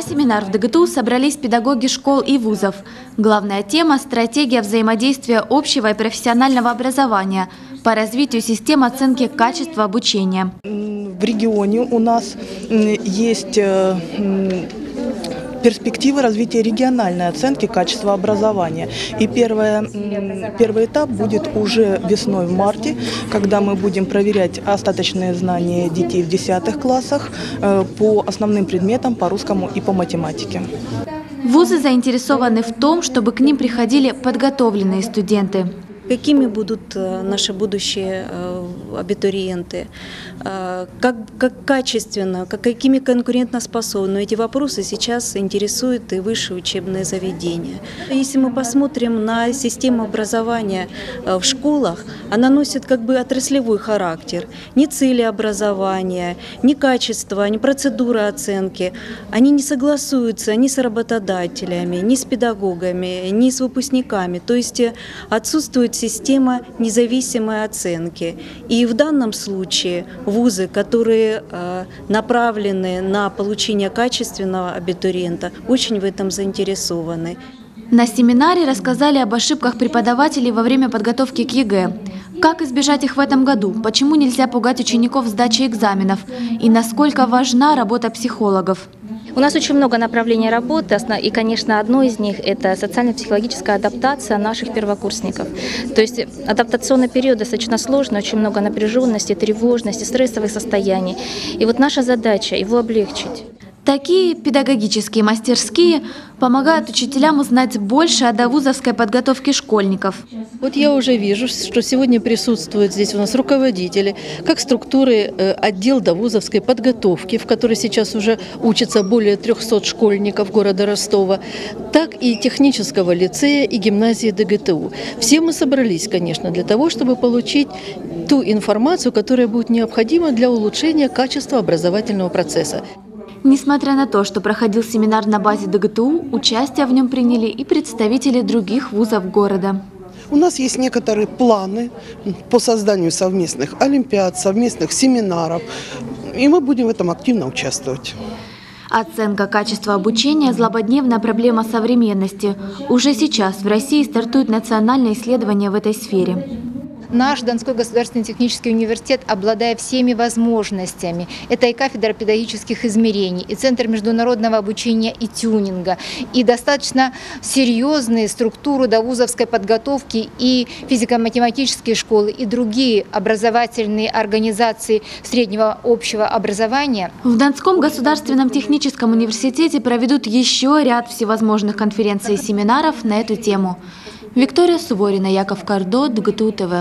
семинар в ДГТУ собрались педагоги школ и вузов. Главная тема – стратегия взаимодействия общего и профессионального образования по развитию систем оценки качества обучения. В регионе у нас есть э, перспективы развития региональной оценки качества образования. И первое, первый этап будет уже весной в марте, когда мы будем проверять остаточные знания детей в 10 классах э, по основным предметам, по русскому и по математике. Вузы заинтересованы в том, чтобы к ним приходили подготовленные студенты какими будут э, наши будущие э, абитуриенты, э, как, как качественно, как, какими конкурентоспособны. Эти вопросы сейчас интересуют и высшие учебные заведения. Если мы посмотрим на систему образования в школах, она носит как бы отраслевой характер. Ни цели образования, ни качество, ни процедура оценки. Они не согласуются ни с работодателями, ни с педагогами, ни с выпускниками. То есть отсутствует система независимой оценки. И в данном случае вузы, которые э, направлены на получение качественного абитуриента, очень в этом заинтересованы. На семинаре рассказали об ошибках преподавателей во время подготовки к ЕГЭ. Как избежать их в этом году? Почему нельзя пугать учеников сдачи экзаменов? И насколько важна работа психологов? У нас очень много направлений работы, и, конечно, одно из них – это социально-психологическая адаптация наших первокурсников. То есть адаптационный период достаточно сложный, очень много напряженности, тревожности, стрессовых состояний. И вот наша задача – его облегчить. Такие педагогические мастерские помогают учителям узнать больше о довузовской подготовке школьников. Вот я уже вижу, что сегодня присутствуют здесь у нас руководители, как структуры э, отдел довузовской подготовки, в которой сейчас уже учатся более 300 школьников города Ростова, так и технического лицея и гимназии ДГТУ. Все мы собрались, конечно, для того, чтобы получить ту информацию, которая будет необходима для улучшения качества образовательного процесса. Несмотря на то, что проходил семинар на базе ДГТУ, участие в нем приняли и представители других вузов города. У нас есть некоторые планы по созданию совместных олимпиад, совместных семинаров, и мы будем в этом активно участвовать. Оценка качества обучения – злободневная проблема современности. Уже сейчас в России стартует национальное исследование в этой сфере. Наш Донской государственный технический университет, обладая всеми возможностями, это и кафедра педагогических измерений, и Центр международного обучения и тюнинга, и достаточно серьезные структуры довузовской подготовки, и физико-математические школы, и другие образовательные организации среднего общего образования. В Донском государственном техническом университете проведут еще ряд всевозможных конференций и семинаров на эту тему. Виктория Суворина, Яков Кардо, ДГТУ ТВ.